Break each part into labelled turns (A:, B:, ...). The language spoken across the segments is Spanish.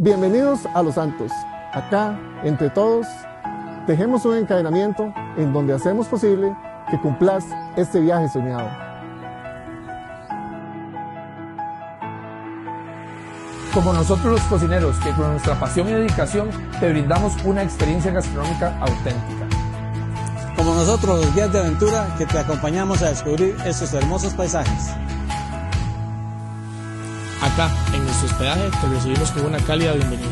A: Bienvenidos a Los Santos. Acá, entre todos, tejemos un encadenamiento en donde hacemos posible que cumplas este viaje soñado.
B: Como nosotros los cocineros, que con nuestra pasión y dedicación te brindamos una experiencia gastronómica auténtica.
C: Como nosotros los guías de aventura, que te acompañamos a descubrir estos hermosos paisajes.
D: Acá, en nuestro hospedaje, te recibimos con una cálida bienvenida.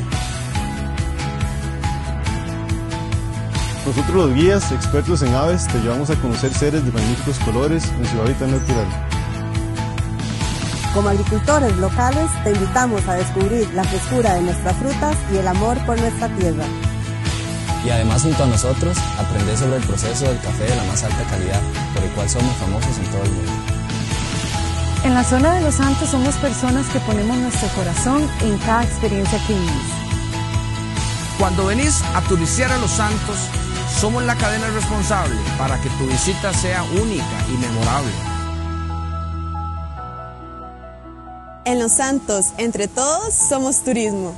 E: Nosotros los guías, expertos en aves, te llevamos a conocer seres de magníficos colores en su hábitat natural.
F: Como agricultores locales, te invitamos a descubrir la frescura de nuestras frutas y el amor por nuestra tierra.
G: Y además junto a nosotros, aprender sobre el proceso del café de la más alta calidad, por el cual somos famosos en todo el mundo.
H: En la zona de Los Santos somos personas que ponemos nuestro corazón en cada experiencia que vivimos.
I: Cuando venís a turistear a Los Santos, somos la cadena responsable para que tu visita sea única y memorable.
J: En Los Santos, entre todos, somos turismo.